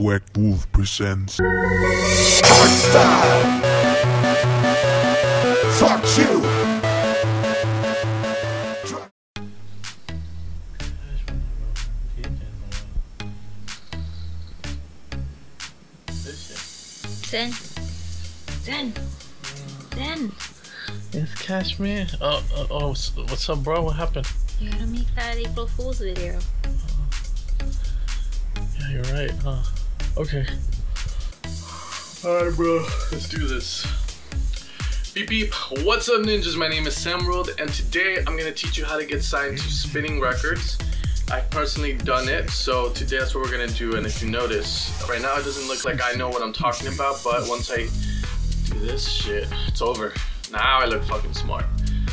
Swag Booth presents. Hardstyle. Fuck you. Zen. Zen. Zen. It's Cashmere. Uh, uh, oh, oh, oh, what's up, bro? What happened? You gotta make that April Fool's video. Uh-huh. Yeah, you're right. Huh? Okay. Alright, bro. Let's do this. Beep beep. What's up, ninjas? My name is Zen World, and today I'm gonna teach you how to get signed to Spinnin' Records. I've personally done it, so today that's what we're gonna do. And if you notice, right now it doesn't look like I know what I'm talking about, but once I do this shit, it's over. Now I look fucking smart.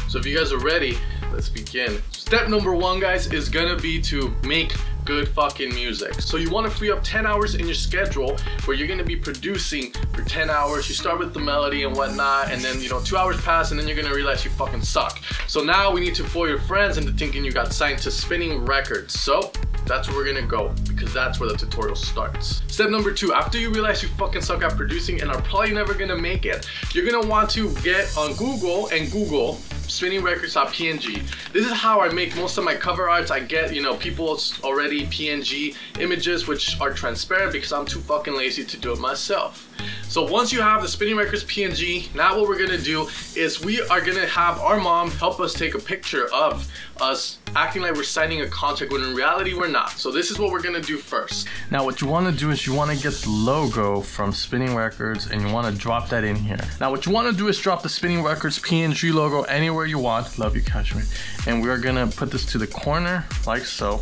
So if you guys are ready, let's begin. Step number one, guys, is gonna be to make good fucking music. So you wanna free up 10 hours in your schedule where you're gonna be producing for 10 hours. You start with the melody and whatnot, and then, you know, two hours pass, and then you're gonna realize you fucking suck. So now we need to fool your friends into thinking you got signed to Spinnin' Records. So that's where we're gonna go because that's where the tutorial starts. Step number two, after you realize you fucking suck at producing and are probably never gonna make it, you're gonna want to get on Google and Google spinningrecords.png. This is how I make most of my cover arts. I get, you know, people's already PNG images which are transparent because I'm too fucking lazy to do it myself. So once you have the Spinnin' Records PNG, now what we're gonna do is we are gonna have our mom help us take a picture of us acting like we're signing a contract when in reality we're not. So this is what we're gonna do first. Now what you wanna do is you wanna get the logo from Spinnin' Records and you wanna drop that in here. Now what you wanna do is drop the Spinnin' Records PNG logo anywhere you want. Love you, Kashmir. And we're gonna put this to the corner like so.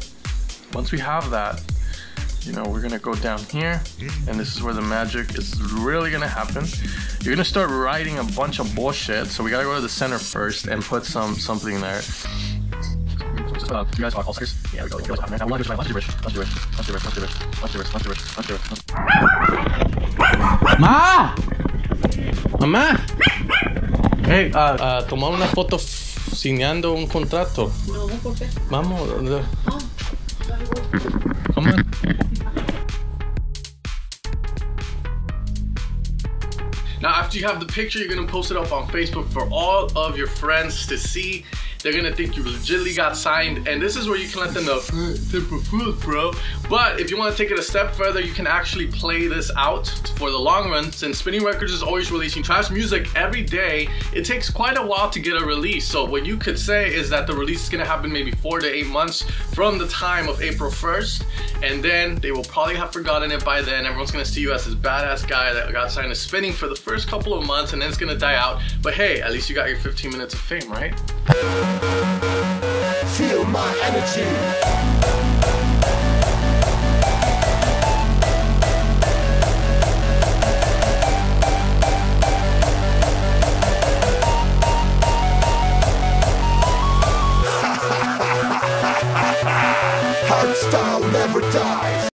Once we have that, you know, we're gonna go down here, and this is where the magic is really gonna happen. You're gonna start writing a bunch of bullshit, so we gotta go to the center first and put some something there. Uh, you guys all six? Yeah, we go. Let's do it. Let's do it. Let's do it. Let's do it. Let's do it. Let's do it. Ma! Mamá! Hey, uh, uh, tomar una foto signando un contrato. No, ¿por qué? Vamos. Uh, oh. Come on. Now, after you have the picture, you're gonna post it up on Facebook for all of your friends to see. They're gonna think you legitimately got signed, and this is where you can let them know, Simple Fools, bro. But if you wanna take it a step further, you can actually play this out for the long run. Since Spinnin' Records is always releasing trash music every day, it takes quite a while to get a release. So, what you could say is that the release is gonna happen maybe four to eight months from the time of April 1st, and then they will probably have forgotten it by then. Everyone's gonna see you as this badass guy that got signed to Spinnin' for the first couple of months, and then it's gonna die out. But hey, at least you got your 15 minutes of fame, right? Feel my energy.